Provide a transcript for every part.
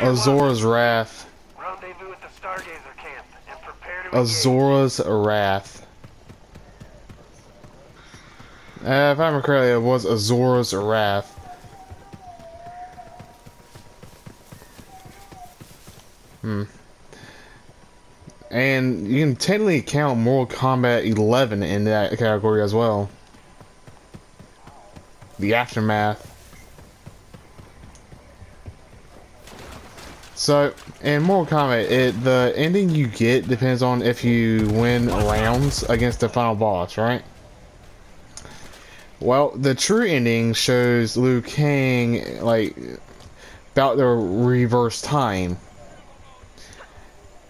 Asura's Wrath. Rendezvous at the Stargazer camp and prepare to Asura's Wrath. Uh, if I remember correctly, it was Asura's Wrath. Hmm. And you can technically count Mortal Kombat 11 in that category as well. The Aftermath. So, in Mortal Kombat, it, the ending you get depends on if you win rounds against the final boss, right? Well, the true ending shows Liu Kang, like, about the reverse time.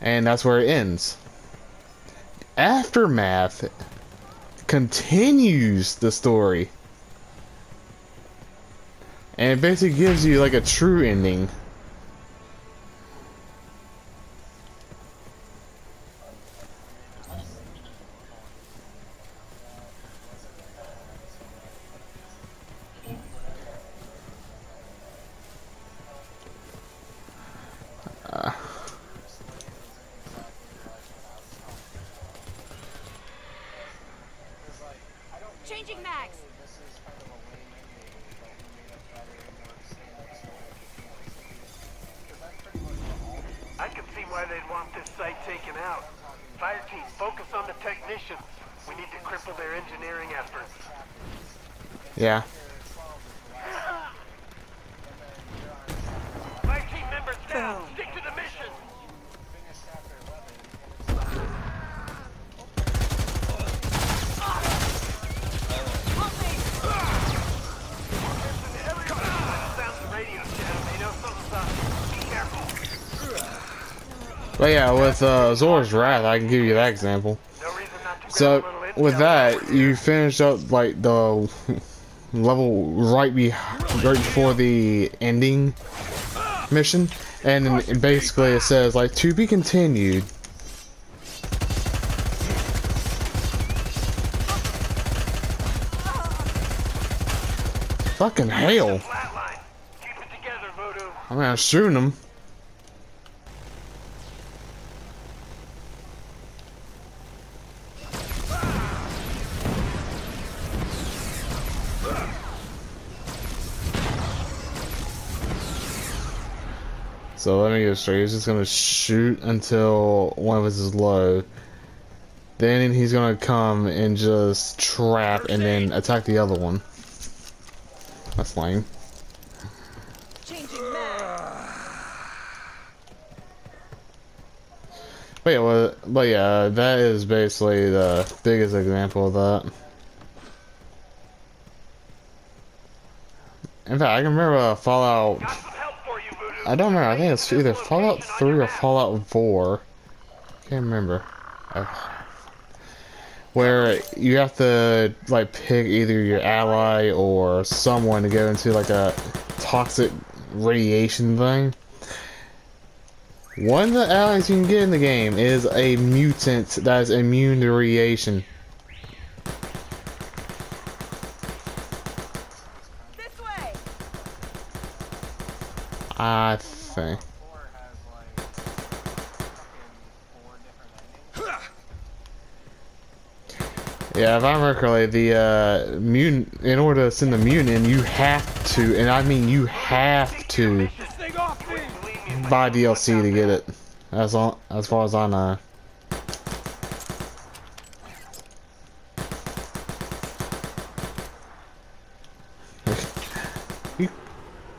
And that's where it ends. Aftermath continues the story. And it basically gives you, like, a true ending. Changing mags. I can see why they'd want this site taken out. Fire team, focus on the technicians. We need to cripple their engineering efforts. Yeah. Fire team members down. Stick to the mission. Sounds the radio channel. They know something's up. Be careful. But yeah, with uh, Zora's Wrath, I can give you that example. No reason not to So, grab a little with that, you finish up, like, the level right, be right before the ending mission. And basically it says, like, to be continued. Fucking hell. Flatline. Keep it together, Voodoo. I'm gonna shoot him. So let me get straight. He's just gonna shoot until one of us is low. Then he's gonna come and just trap and then attack the other one. That's lame. But yeah, well, but yeah, that is basically the biggest example of that. In fact, I can remember uh, Fallout. I don't remember. I think it's either Fallout 3 or Fallout 4. Can't remember. Uh, where you have to like pick either your ally or someone to go into like a toxic radiation thing. One of the allies you can get in the game is a mutant that is immune to radiation. I think. Yeah, if I remember correctly, the uh, mutant, in order to send the mutant in, you have to, and I mean you have to, buy DLC to get it. As, all, as far as I know.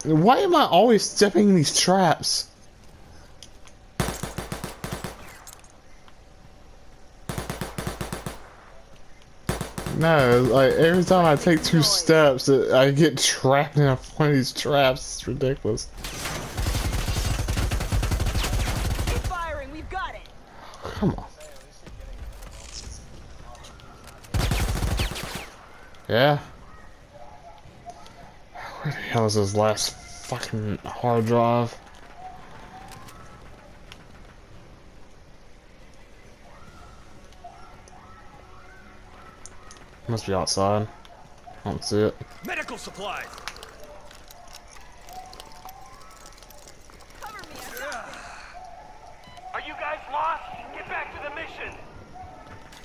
Why am I always stepping in these traps? No, like every time I take two steps, I get trapped in one of these traps. It's ridiculous. Keep firing. We've got it. Come on. Yeah. Where the hell is this last fucking hard drive? Must be outside. I don't see it. Medical supplies. Cover me. Are you guys lost? Get back to the mission.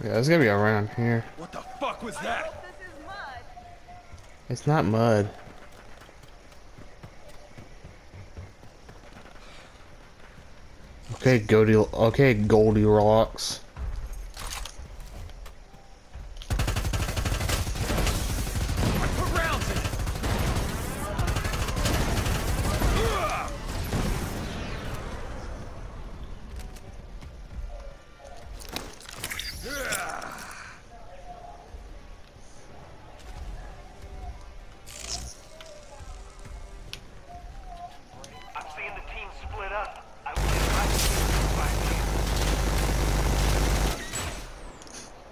Yeah, it's gonna be around here. What the fuck was I that? hope this is mud. It's not mud. Okay, Goldie. Okay, Goldie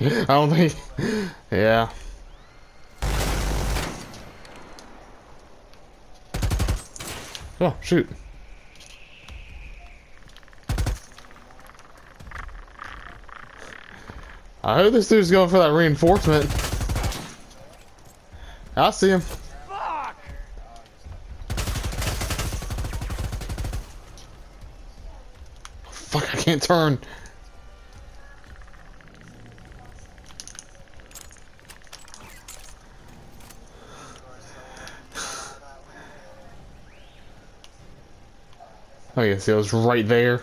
I don't think. Yeah. Oh shoot. I hope this dude's going for that reinforcement. I see him. Fuck! Fuck, I can't turn. Oh yes, it was right there.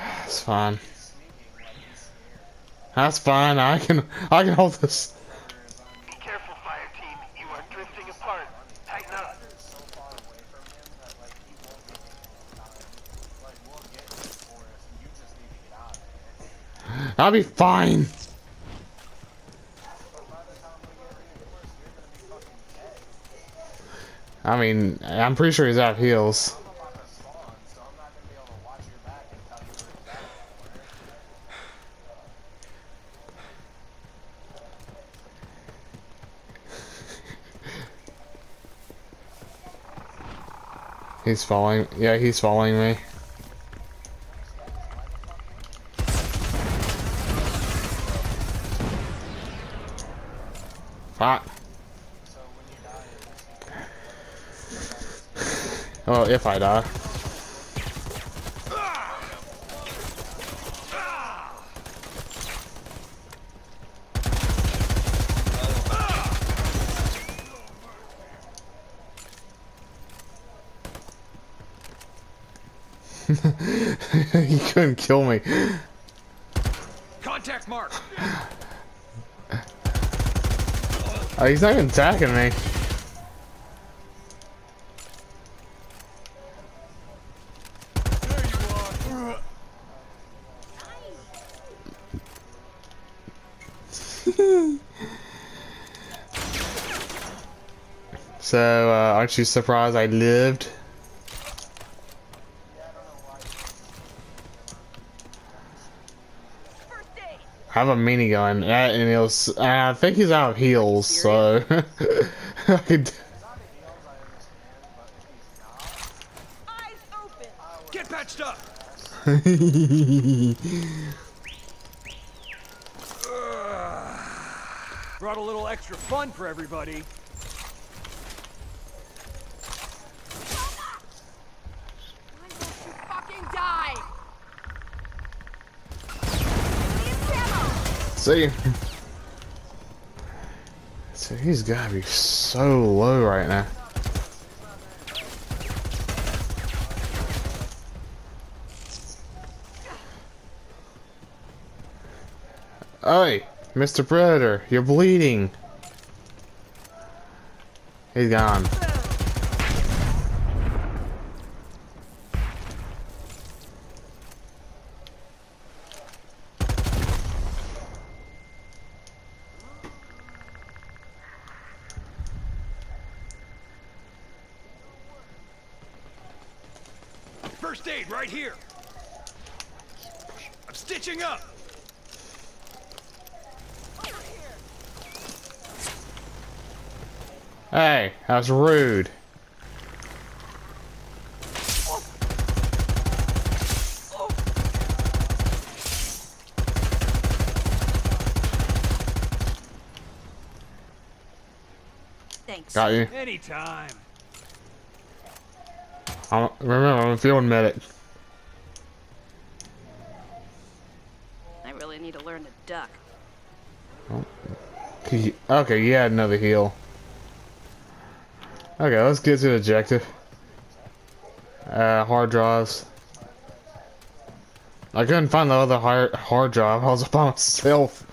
That's fine. That's fine. I can I can hold this. Be careful, fire team. You are drifting apart. Tighten up. I'll be fine. I mean, I'm pretty sure he's out of heals. He's following. Yeah, he's following me. Fuck. Well, if I die. he couldn't kill me. Contact mark. Oh, he's not even attacking me. So, uh, aren't you surprised I lived? I have a minigun, uh, and it was, uh, I think he's out of heals, so. I could- Eyes open. Get patched up. Brought a little extra fun for everybody. See? So he's gotta be so low right now. Hey, Mr. Predator, you're bleeding. He's gone. First aid right here. I'm stitching up. Hey, that's rude. Thanks. Got you. Anytime. I'm, remember, I'm a field medic. I really need to learn to duck. Oh. He- Okay, you had another heal. Okay, let's get to the objective. Uh, hard drives. I couldn't find the other hard, hard drive. I was by myself.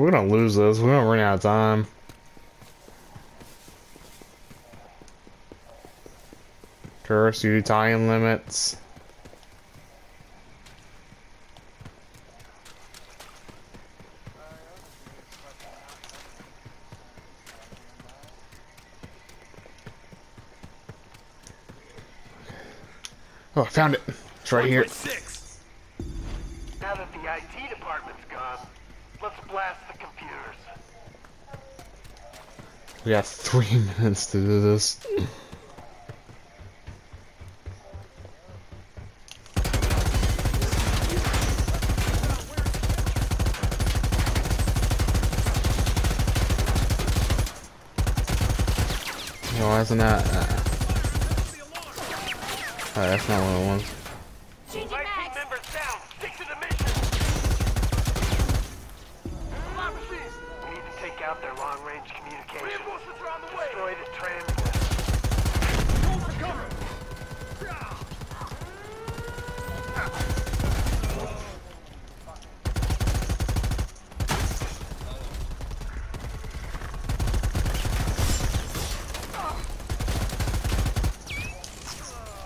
We're gonna lose this. We're gonna run out of time. Curse tie-in limits. Oh, I found it. It's right here. 1.6. Now that the IT department's gone, let's blast the computers. We have three minutes to do this. Why isn't that? Uh, oh, that's not what was. Changing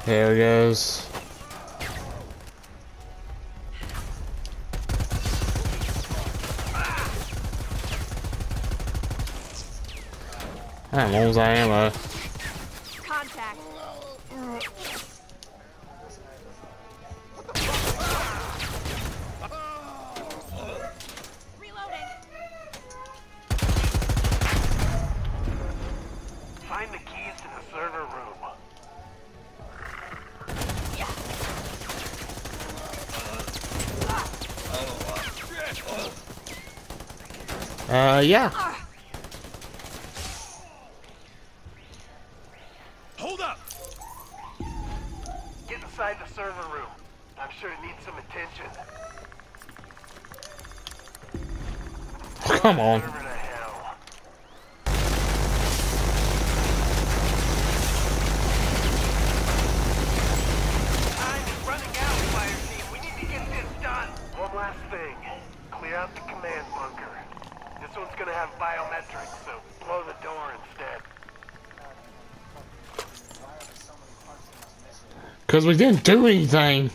There it goes. I'm almost out of ammo. Contact. Reloading. Find the keys to the server room. Uh, yeah. Hold up. Get inside the server room. I'm sure it needs some attention. Come on. Have biometrics, so blow the door instead. Because we didn't do anything.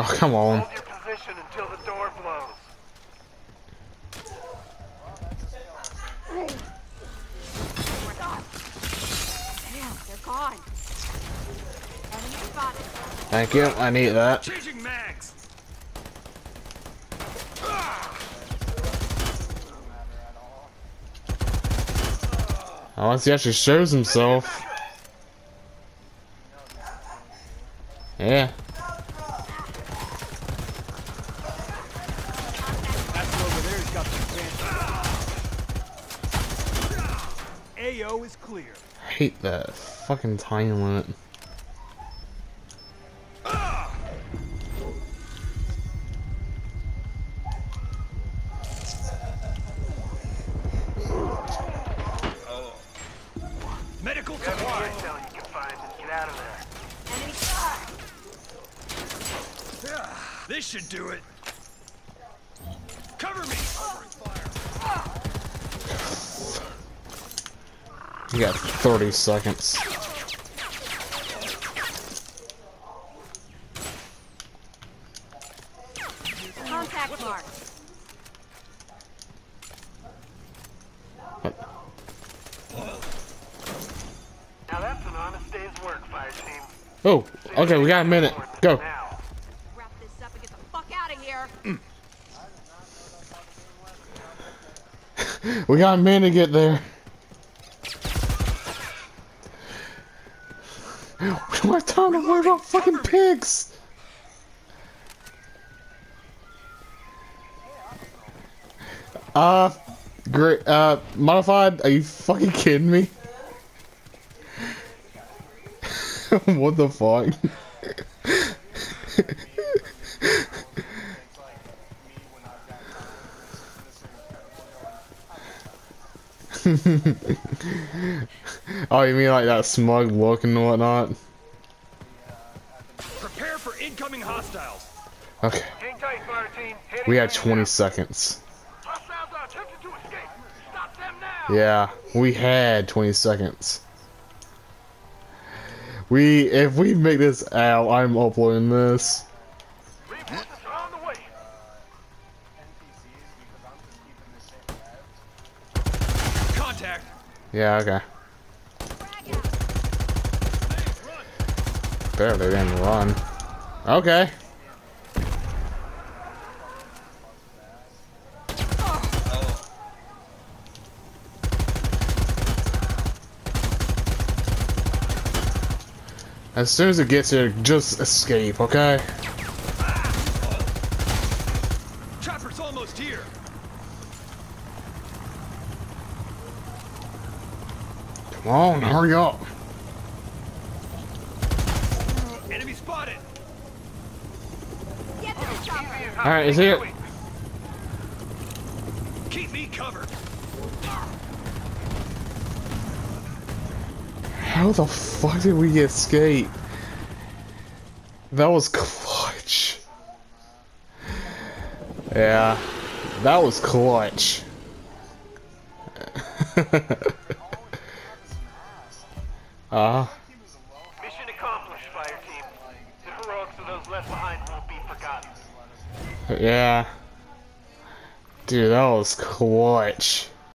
Oh, come on. Thank you. I need that. Unless he actually shows himself. Yeah. That's over there's got some fancy. AO is clear. I hate that fucking time limit. You got 30 seconds. Contact mark. Now that's an honest day's work, fire team. Oh, okay, we got a minute. Go. Wrap this up and get the fuck out of here. We got a man to get there. We don't have time to worry about fucking pigs. Uh, great. Uh, modified. Are you fucking kidding me? what the fuck? oh, you mean like that smug look and whatnot? Prepare for incoming hostiles. Okay, Hang tight, fire team. We had 20 now. seconds. Hostiles are attempting to escape. Stop them now. Yeah, we had 20 seconds. We, if we make this out, I'm uploading this. Reinforcements are on the way. Contact. Yeah, okay. Barely didn't run. Okay. As soon as it gets here, just escape, okay? Chopper's almost here. Come on, hurry up. Alright, is here. Keep me covered. How the fuck did we escape? That was clutch. Yeah, that was clutch. uh, Mission accomplished, fire team. The heroics of those left behind won't be forgotten. Yeah. Dude, that was clutch.